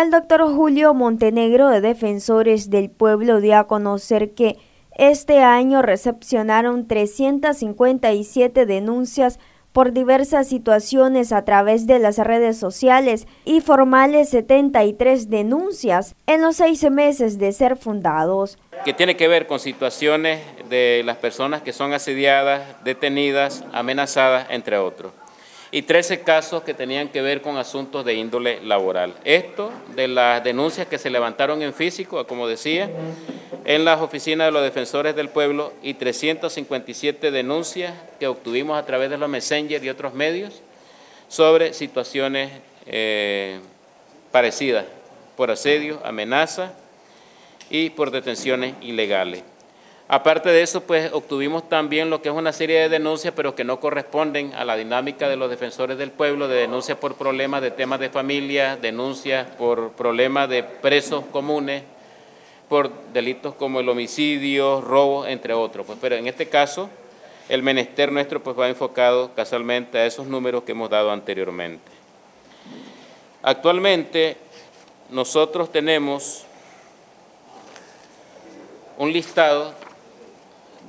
El doctor Julio Montenegro de Defensores del Pueblo dio a conocer que este año recepcionaron 357 denuncias por diversas situaciones a través de las redes sociales y formales 73 denuncias en los seis meses de ser fundados. Que tiene que ver con situaciones de las personas que son asediadas, detenidas, amenazadas, entre otros y 13 casos que tenían que ver con asuntos de índole laboral. Esto de las denuncias que se levantaron en físico, como decía, en las oficinas de los defensores del pueblo y 357 denuncias que obtuvimos a través de los Messenger y otros medios sobre situaciones eh, parecidas por asedio, amenaza y por detenciones ilegales. Aparte de eso, pues obtuvimos también lo que es una serie de denuncias, pero que no corresponden a la dinámica de los defensores del pueblo, de denuncias por problemas de temas de familia, denuncias por problemas de presos comunes, por delitos como el homicidio, robo, entre otros. Pues, pero en este caso, el menester nuestro pues, va enfocado casualmente a esos números que hemos dado anteriormente. Actualmente, nosotros tenemos un listado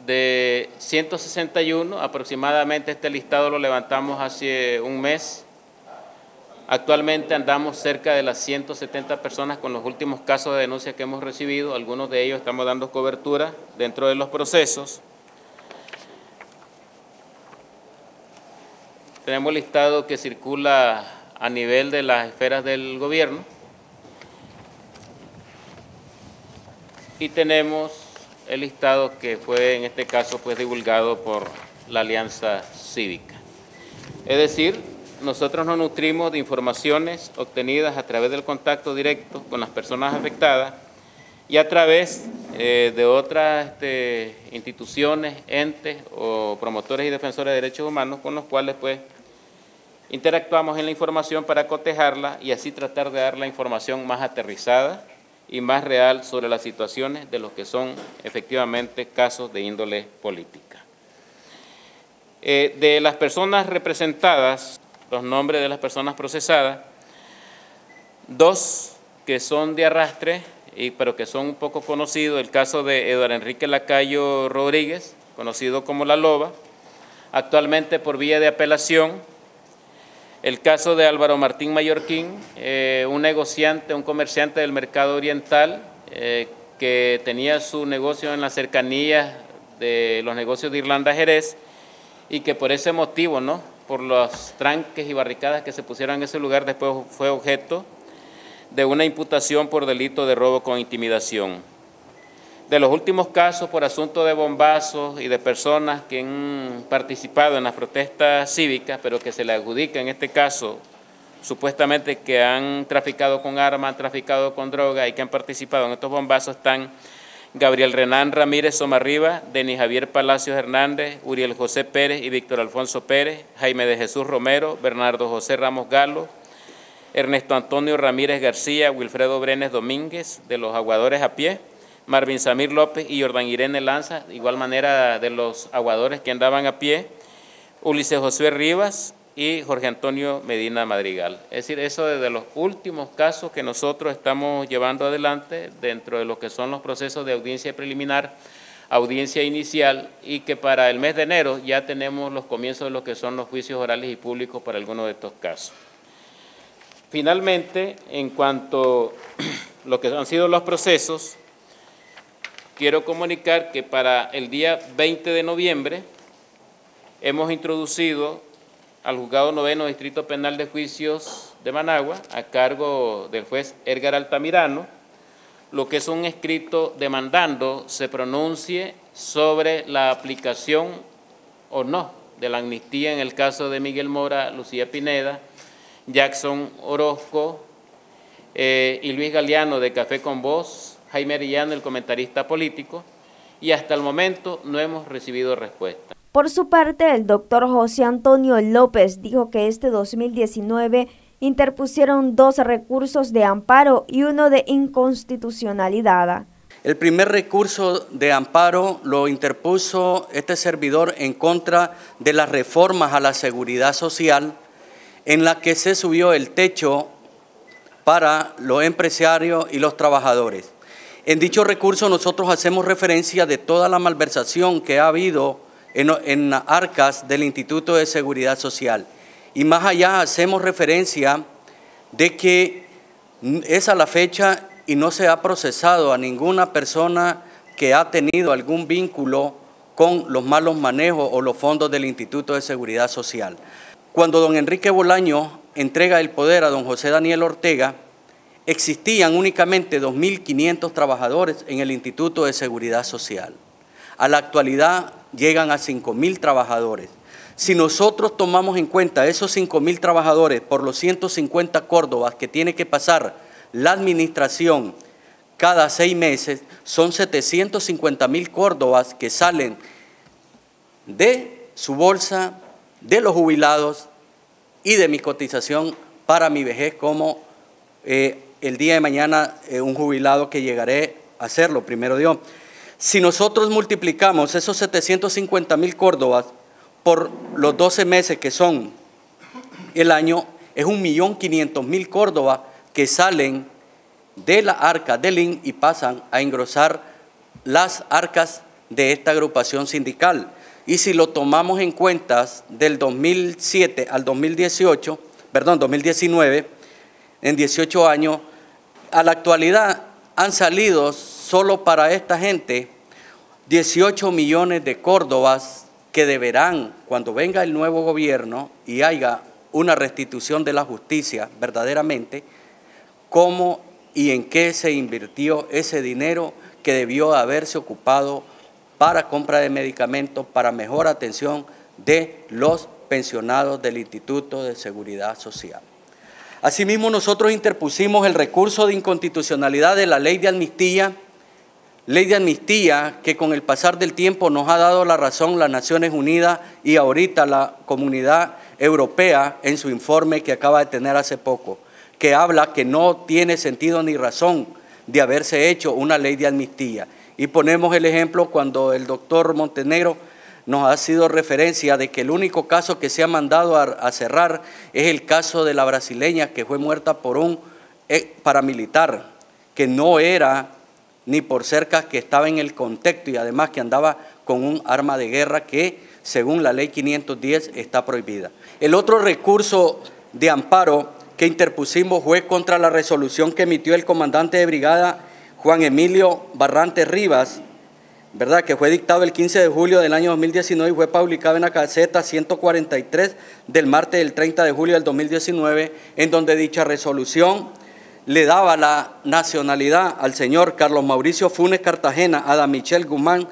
de 161, aproximadamente este listado lo levantamos hace un mes. Actualmente andamos cerca de las 170 personas con los últimos casos de denuncia que hemos recibido. Algunos de ellos estamos dando cobertura dentro de los procesos. Tenemos listado que circula a nivel de las esferas del gobierno. Y tenemos el listado que fue en este caso pues divulgado por la Alianza Cívica. Es decir, nosotros nos nutrimos de informaciones obtenidas a través del contacto directo con las personas afectadas y a través eh, de otras este, instituciones, entes o promotores y defensores de derechos humanos con los cuales pues interactuamos en la información para cotejarla y así tratar de dar la información más aterrizada y más real sobre las situaciones de los que son efectivamente casos de índole política. Eh, de las personas representadas, los nombres de las personas procesadas, dos que son de arrastre, y, pero que son un poco conocidos, el caso de Eduardo Enrique Lacayo Rodríguez, conocido como La Loba, actualmente por vía de apelación, el caso de Álvaro Martín Mallorquín, eh, un negociante, un comerciante del mercado oriental eh, que tenía su negocio en las cercanías de los negocios de Irlanda Jerez y que por ese motivo, ¿no? por los tranques y barricadas que se pusieron en ese lugar, después fue objeto de una imputación por delito de robo con intimidación de los últimos casos por asunto de bombazos y de personas que han participado en las protestas cívicas, pero que se le adjudica en este caso supuestamente que han traficado con armas, han traficado con droga y que han participado en estos bombazos están Gabriel Renán Ramírez Somarriba, Denis Javier Palacios Hernández, Uriel José Pérez y Víctor Alfonso Pérez, Jaime de Jesús Romero, Bernardo José Ramos Galo, Ernesto Antonio Ramírez García, Wilfredo Brenes Domínguez, de los Aguadores a Pie, Marvin Samir López y Jordan Irene Lanza, de igual manera de los aguadores que andaban a pie, Ulises José Rivas y Jorge Antonio Medina Madrigal. Es decir, eso es de los últimos casos que nosotros estamos llevando adelante dentro de lo que son los procesos de audiencia preliminar, audiencia inicial y que para el mes de enero ya tenemos los comienzos de lo que son los juicios orales y públicos para algunos de estos casos. Finalmente, en cuanto a lo que han sido los procesos, quiero comunicar que para el día 20 de noviembre hemos introducido al Juzgado Noveno Distrito Penal de Juicios de Managua, a cargo del juez Edgar Altamirano, lo que es un escrito demandando se pronuncie sobre la aplicación o no de la amnistía en el caso de Miguel Mora, Lucía Pineda, Jackson Orozco eh, y Luis Galeano de Café con Voz, Jaime Arillano, el comentarista político, y hasta el momento no hemos recibido respuesta. Por su parte, el doctor José Antonio López dijo que este 2019 interpusieron dos recursos de amparo y uno de inconstitucionalidad. El primer recurso de amparo lo interpuso este servidor en contra de las reformas a la seguridad social en la que se subió el techo para los empresarios y los trabajadores. En dicho recurso nosotros hacemos referencia de toda la malversación que ha habido en, arcas del Instituto de Seguridad Social. Y más allá hacemos referencia de que es a la fecha y no se ha procesado a ninguna persona que ha tenido algún vínculo con los malos manejos o los fondos del Instituto de Seguridad Social. Cuando don Enrique Bolaño entrega el poder a don José Daniel Ortega, existían únicamente 2.500 trabajadores en el Instituto de Seguridad Social. A la actualidad llegan a 5.000 trabajadores. Si nosotros tomamos en cuenta esos 5.000 trabajadores por los 150 Córdobas que tiene que pasar la administración cada seis meses, son 750.000 Córdobas que salen de su bolsa, de los jubilados y de mi cotización para mi vejez como eh, el día de mañana eh, un jubilado que llegaré a hacerlo, primero Dios. Si nosotros multiplicamos esos 750 mil Córdobas por los 12 meses que son el año, es un millón quinientos mil Córdobas que salen de la arca del IN y pasan a engrosar las arcas de esta agrupación sindical. Y si lo tomamos en cuentas del 2007 al 2018, perdón, 2019, en 18 años, a la actualidad han salido solo para esta gente 18 millones de córdobas que deberán, cuando venga el nuevo gobierno y haya una restitución de la justicia verdaderamente, cómo y en qué se invirtió ese dinero que debió haberse ocupado para compra de medicamentos, para mejor atención de los pensionados del Instituto de Seguridad Social. Asimismo, nosotros interpusimos el recurso de inconstitucionalidad de la ley de amnistía, ley de amnistía que con el pasar del tiempo nos ha dado la razón las Naciones Unidas y ahorita la comunidad europea en su informe que acaba de tener hace poco, que habla que no tiene sentido ni razón de haberse hecho una ley de amnistía. Y ponemos el ejemplo cuando el doctor Montenegro nos ha sido referencia de que el único caso que se ha mandado a, cerrar es el caso de la brasileña que fue muerta por un eh, paramilitar que no era ni por cerca que estaba en el contexto y además que andaba con un arma de guerra que según la ley 510 está prohibida. El otro recurso de amparo que interpusimos fue contra la resolución que emitió el comandante de brigada Juan Emilio Barrante Rivas ¿verdad? que fue dictado el 15 de julio del año 2019 y fue publicado en la caseta 143 del martes del 30 de julio del 2019, en donde dicha resolución le daba la nacionalidad al señor Carlos Mauricio Funes Cartagena, Ada Michel Guzmán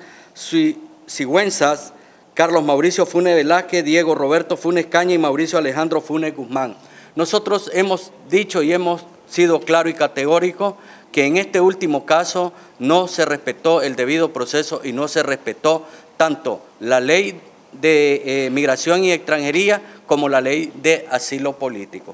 Sigüenzas, Carlos Mauricio Funes Velázquez, Diego Roberto Funes Caña y Mauricio Alejandro Funes Guzmán. Nosotros hemos dicho y hemos sido claro y categórico que en este último caso no se respetó el debido proceso y no se respetó tanto la ley de eh, migración y extranjería como la ley de asilo político.